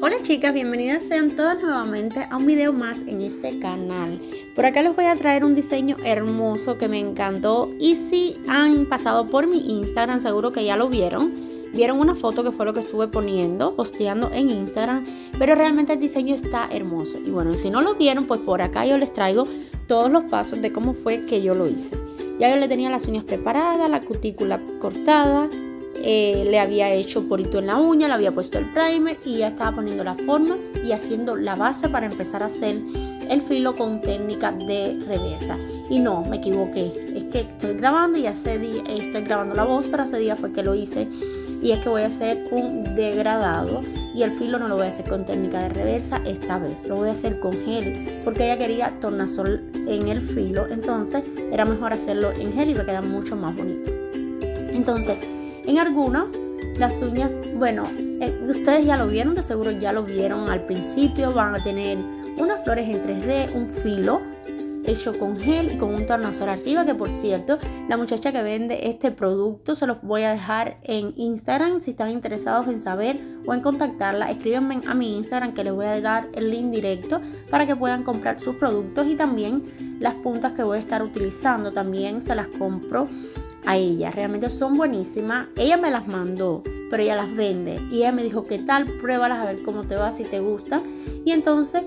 Hola chicas, bienvenidas sean todas nuevamente a un video más en este canal. Por acá les voy a traer un diseño hermoso que me encantó y si han pasado por mi Instagram seguro que ya lo vieron. Vieron una foto que fue lo que estuve poniendo, posteando en Instagram, pero realmente el diseño está hermoso. Y bueno, si no lo vieron, pues por acá yo les traigo todos los pasos de cómo fue que yo lo hice. Ya yo le tenía las uñas preparadas, la cutícula cortada, eh, le había hecho porito en la uña, le había puesto el primer y ya estaba poniendo la forma y haciendo la base para empezar a hacer el filo con técnica de reversa. Y no, me equivoqué. Es que estoy grabando y hace día estoy grabando la voz, pero hace día fue que lo hice. Y es que voy a hacer un degradado y el filo no lo voy a hacer con técnica de reversa esta vez, lo voy a hacer con gel porque ella quería tornasol en el filo, entonces era mejor hacerlo en gel y me queda mucho más bonito. Entonces, en algunos, las uñas, bueno, eh, ustedes ya lo vieron, de seguro ya lo vieron al principio, van a tener unas flores en 3D, un filo hecho con gel y con un tornasol arriba, que por cierto, la muchacha que vende este producto se los voy a dejar en Instagram. Si están interesados en saber o en contactarla, escríbanme a mi Instagram que les voy a dar el link directo para que puedan comprar sus productos y también las puntas que voy a estar utilizando, también se las compro a ella. Realmente son buenísimas. Ella me las mandó, pero ella las vende. Y ella me dijo, ¿qué tal? Pruébalas a ver cómo te va, si te gusta. Y entonces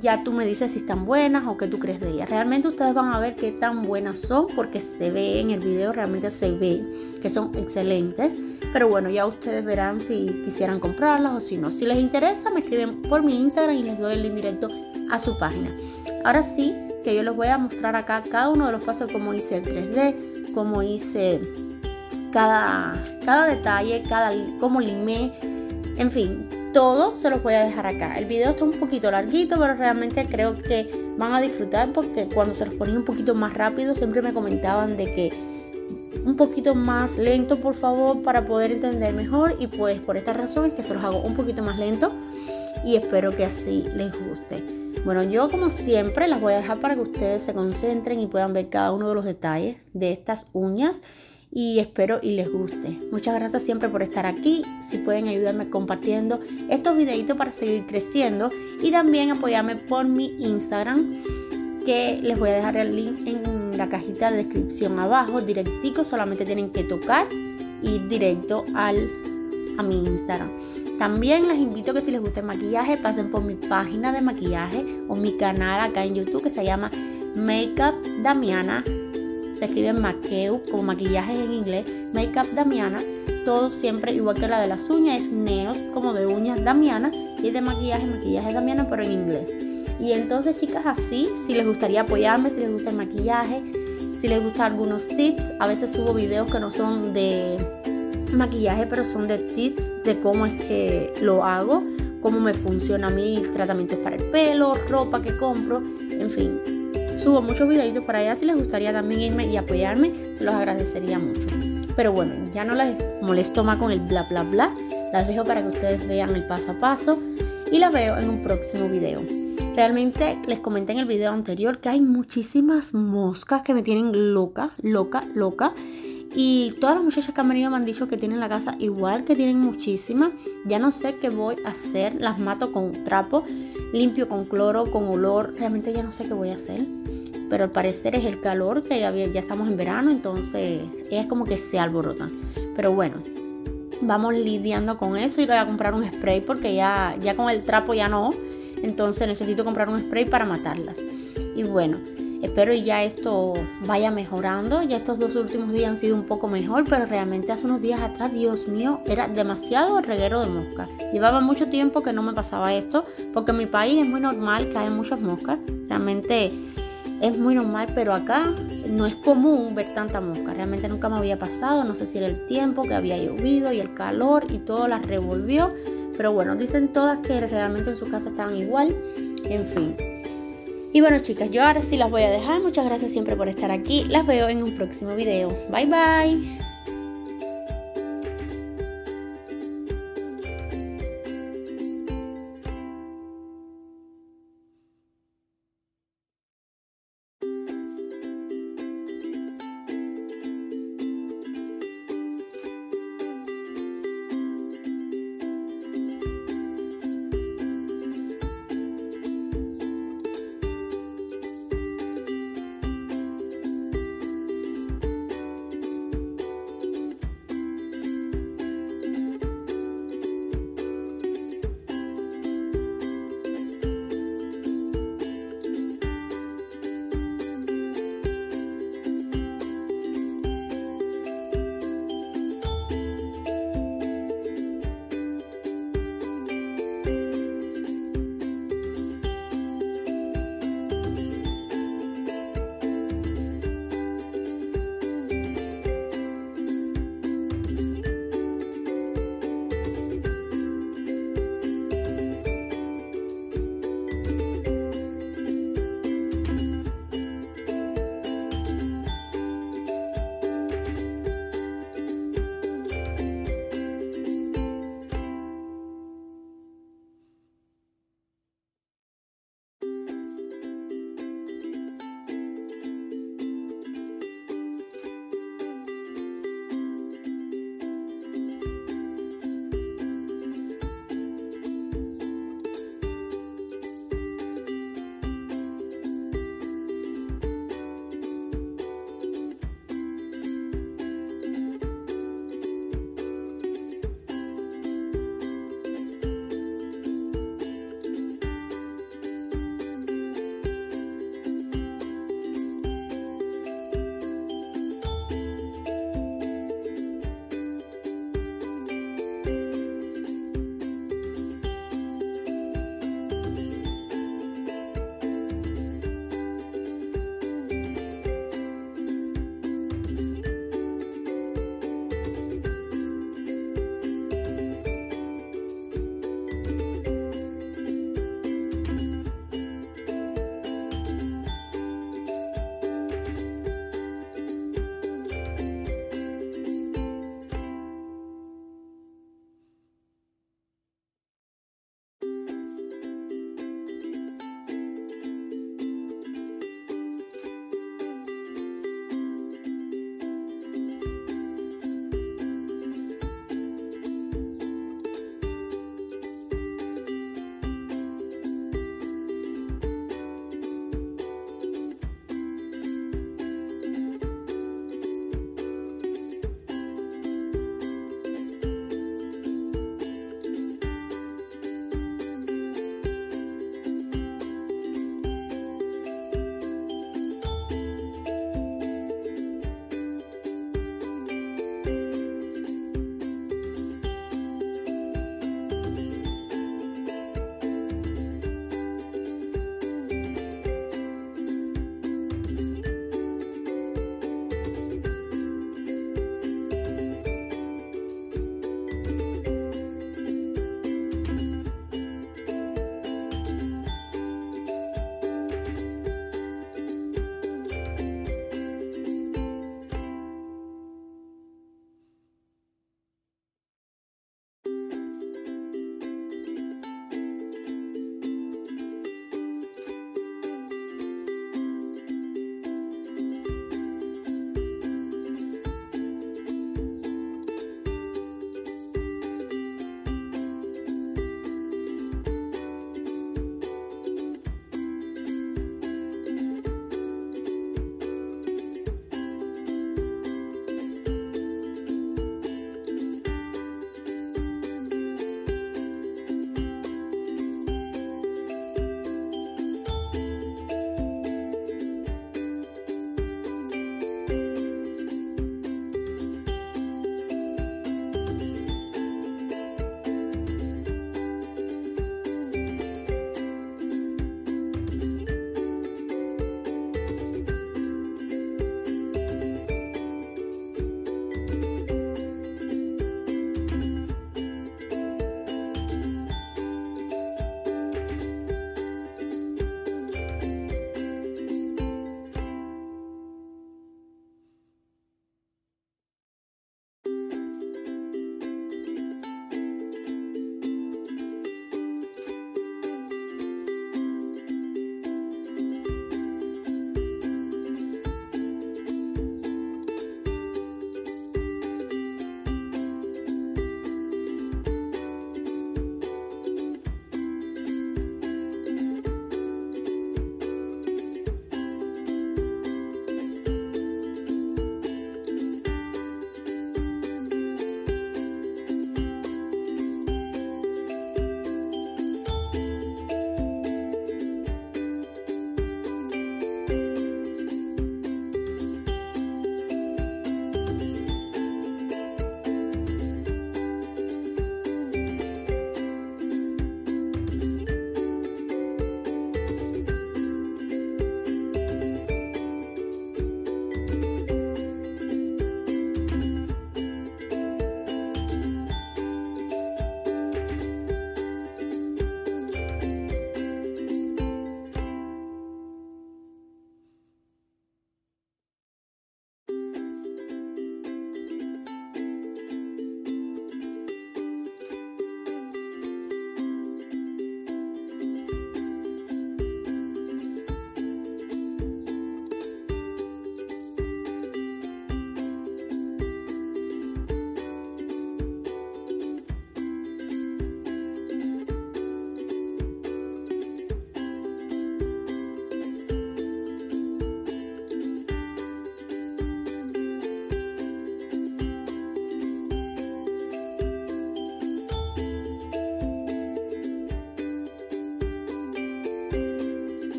ya tú me dices si están buenas o qué tú crees de ellas. Realmente ustedes van a ver qué tan buenas son porque se ve en el video, realmente se ve que son excelentes. Pero bueno, ya ustedes verán si quisieran comprarlas o si no. Si les interesa, me escriben por mi Instagram y les doy el link directo a su página. Ahora sí, que yo les voy a mostrar acá cada uno de los pasos como hice el 3D, cómo hice cada, cada detalle, cada, cómo limé, en fin, todo se los voy a dejar acá. El video está un poquito larguito, pero realmente creo que van a disfrutar porque cuando se los ponía un poquito más rápido siempre me comentaban de que un poquito más lento por favor para poder entender mejor y pues por esta razón es que se los hago un poquito más lento y espero que así les guste. Bueno, yo como siempre las voy a dejar para que ustedes se concentren y puedan ver cada uno de los detalles de estas uñas y espero y les guste. Muchas gracias siempre por estar aquí. Si pueden ayudarme compartiendo estos videitos para seguir creciendo y también apoyarme por mi Instagram que les voy a dejar el link en la cajita de descripción abajo, directico, solamente tienen que tocar y directo al a mi Instagram. También les invito a que si les gusta el maquillaje pasen por mi página de maquillaje o mi canal acá en YouTube que se llama Makeup Damiana. Se escribe Makeu como maquillaje en inglés. Makeup Damiana. Todo siempre igual que la de las uñas es Neos como de uñas Damiana y de maquillaje maquillaje Damiana pero en inglés. Y entonces chicas así, si les gustaría apoyarme, si les gusta el maquillaje, si les gustan algunos tips, a veces subo videos que no son de maquillaje, pero son de tips de cómo es que lo hago, cómo me funciona a mí, tratamientos para el pelo, ropa que compro, en fin. Subo muchos videitos para allá, si les gustaría también irme y apoyarme, se los agradecería mucho. Pero bueno, ya no les molesto más con el bla bla bla, las dejo para que ustedes vean el paso a paso y las veo en un próximo video. Realmente les comenté en el video anterior que hay muchísimas moscas que me tienen loca, loca, loca. Y todas las muchachas que han venido me han dicho que tienen la casa igual, que tienen muchísimas. Ya no sé qué voy a hacer. Las mato con trapo, limpio con cloro, con olor. Realmente ya no sé qué voy a hacer. Pero al parecer es el calor, que ya, ya estamos en verano, entonces es como que se alborotan. Pero bueno, vamos lidiando con eso y voy a comprar un spray porque ya, ya con el trapo ya no. Entonces necesito comprar un spray para matarlas. Y bueno, Espero ya esto vaya mejorando. Ya estos dos últimos días han sido un poco mejor, pero realmente hace unos días atrás, Dios mío, era demasiado reguero de moscas. Llevaba mucho tiempo que no me pasaba esto, porque en mi país es muy normal haya muchas moscas. Realmente es muy normal, pero acá no es común ver tanta mosca. Realmente nunca me había pasado. No sé si era el tiempo que había llovido y el calor y todo las revolvió. Pero bueno, dicen todas que realmente en su casa estaban igual. En fin, y bueno chicas, yo ahora sí las voy a dejar. Muchas gracias siempre por estar aquí. Las veo en un próximo video. Bye bye.